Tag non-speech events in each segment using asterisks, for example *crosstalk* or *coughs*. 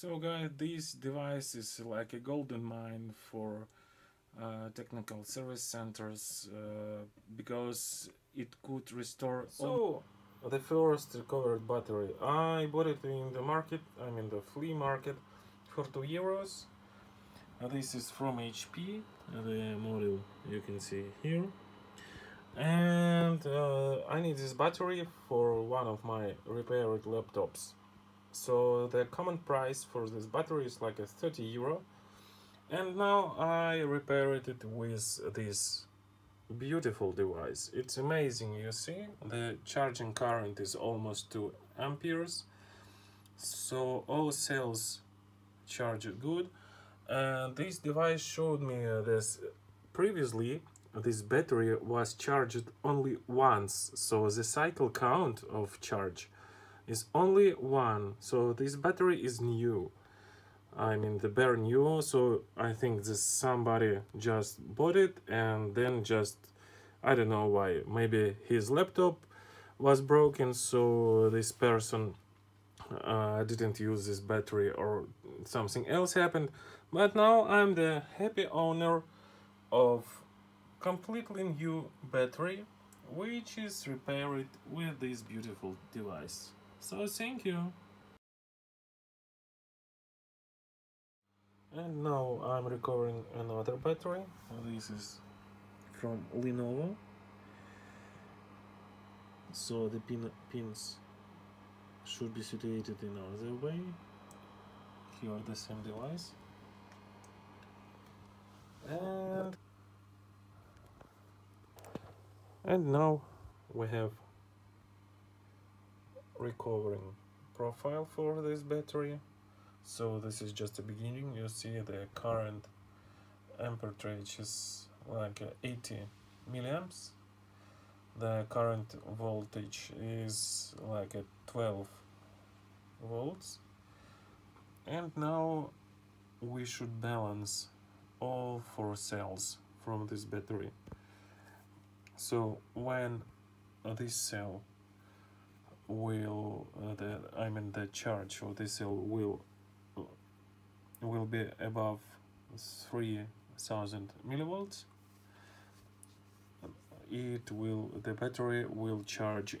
So guys, this device is like a golden mine for uh, technical service centers uh, because it could restore So, the first recovered battery, I bought it in the market, I mean the flea market, for 2 euros. Uh, This is from HP, the model you can see here. And uh, I need this battery for one of my repaired laptops. So the common price for this battery is like a 30 euro. And now I repaired it with this beautiful device. It's amazing, you see? The charging current is almost 2 amperes. So all cells charge good. And this device showed me uh, this previously this battery was charged only once so the cycle count of charge is only one so this battery is new. I mean the bare new so i think this somebody just bought it and then just i don't know why maybe his laptop was broken so this person uh, didn't use this battery or something else happened. But now i'm the happy owner of completely new battery which is repaired with this beautiful device so thank you. And now i'm recovering another battery. This is from lenovo. So the pin pins should be situated in other way. Here the same device. And and now we have recovering profile for this battery. So this is just the beginning. You see the current amperage is like uh, 80 milliamps. The current voltage is like a 12 volts. And now we should balance all four cells from this battery. So when uh, this cell will uh, the I mean the charge of this cell will will be above 3000 millivolts. It will the battery will charge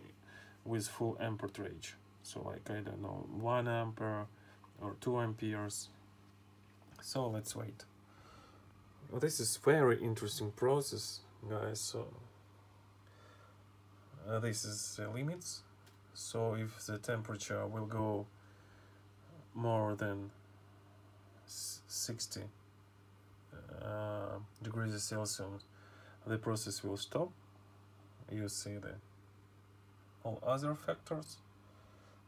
with full amperage so like I don't know 1 ampere or 2 amperes. So let's wait. Well, this is very interesting process guys so uh, this is limits so if the temperature will go more than 60 uh, degrees Celsius the process will stop. You see the all other factors.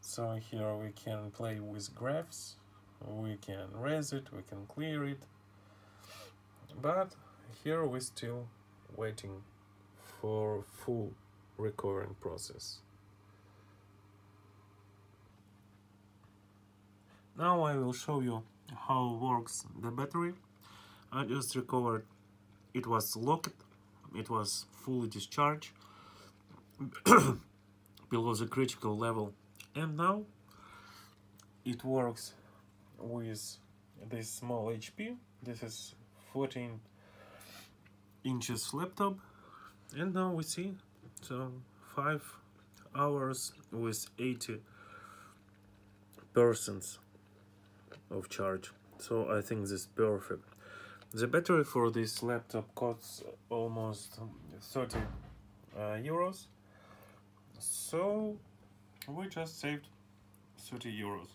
So here we can play with graphs. We can raise it we can clear it. But here we're still waiting for full recovering process now I will show you how works the battery. I just recovered. It was locked. It was fully discharged. *coughs* Below the critical level. And now it works with this small HP this is 14 inches laptop. And now we see so five hours with 80 percent of charge. So I think this is perfect. The battery for this laptop costs almost 30 uh, euros. So we just saved 30 euros.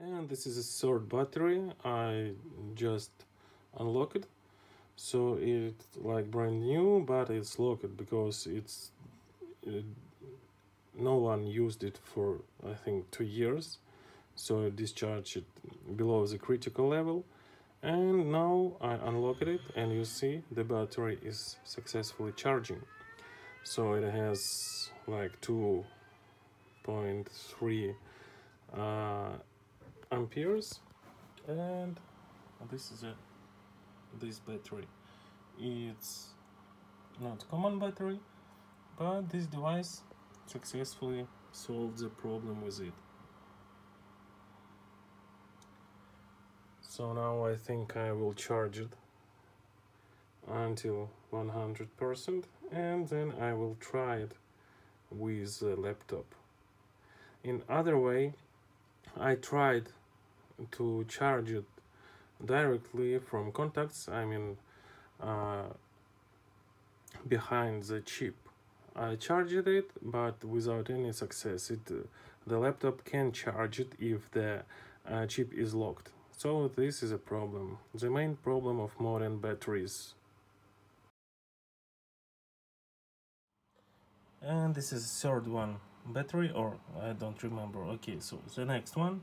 And this is a third battery I just unlocked. It so it's like brand new but it's locked because it's it, no one used it for I think two years. So discharged it below the critical level. And now I unlocked it and you see the battery is successfully charging. So it has like 2.3 uh, amperes. And this is it. This battery. It's not common battery but this device successfully solved the problem with it. So now I think I will charge it until 100% and then I will try it with the laptop. In other way, I tried to charge it directly from contacts, I mean uh, behind the chip. I charged it, but without any success. It, the laptop can charge it if the uh, chip is locked. So this is a problem. The main problem of modern batteries. And this is third one. Battery or I don't remember. Okay, so the next one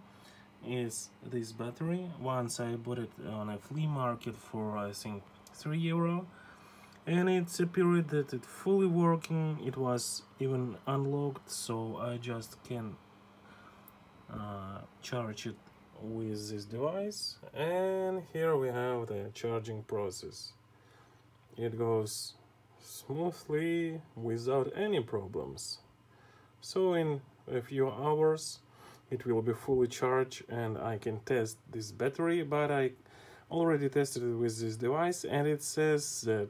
is this battery. Once I bought it on a flea market for I think 3 euro and it's a period that it fully working. It was even unlocked so I just can uh, charge it with this device. And here we have the charging process. It goes smoothly without any problems. So in a few hours it will be fully charged and I can test this battery but I already tested it with this device and it says that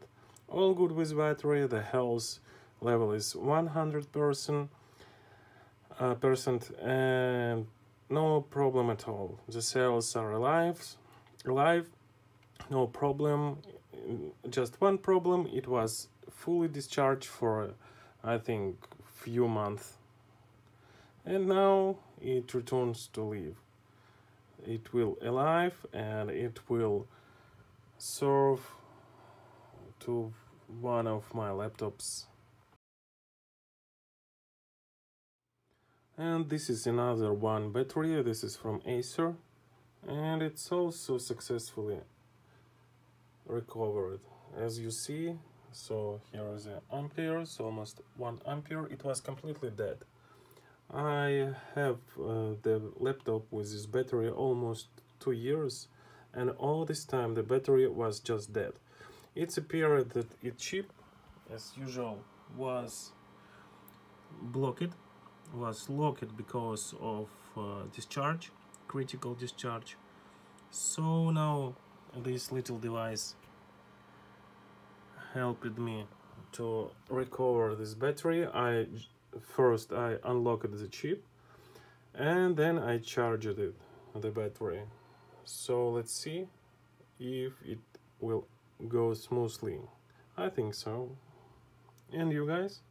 all good with battery the health level is 100 percent uh, percent and no problem at all. The cells are alive alive no problem. Just one problem it was fully discharged for i think few months. And now it returns to live. It will alive and it will serve to one of my laptops. And this is another one battery this is from Acer and it's also successfully recovered as you see. So here is the amperes almost one ampere. It was completely dead. I have uh, the laptop with this battery almost two years and all this time the battery was just dead it's appeared that its chip as usual was blocked was locked because of uh, discharge critical discharge. So now this little device helped me to recover this battery. I first I unlocked the chip and then I charged it the battery. So let's see if it will go smoothly. I think so. And you guys?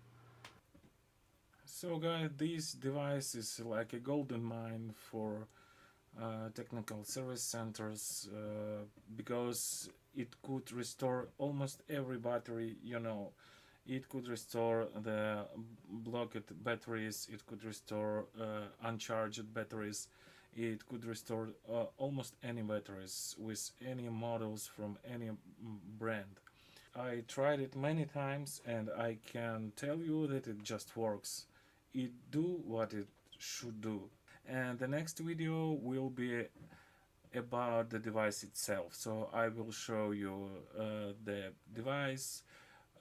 So guys this device is like a golden mine for uh, technical service centers uh, because it could restore almost every battery you know. It could restore the blocked batteries it could restore uh, uncharged batteries it could restore uh, almost any batteries with any models from any brand. I tried it many times and i can tell you that it just works. It do what it should do. And the next video will be about the device itself. So i will show you uh, the device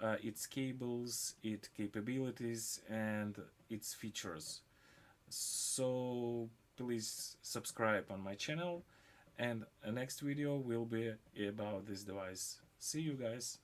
uh, its cables, its capabilities, and its features. So please subscribe on my channel and the next video will be about this device. See you guys!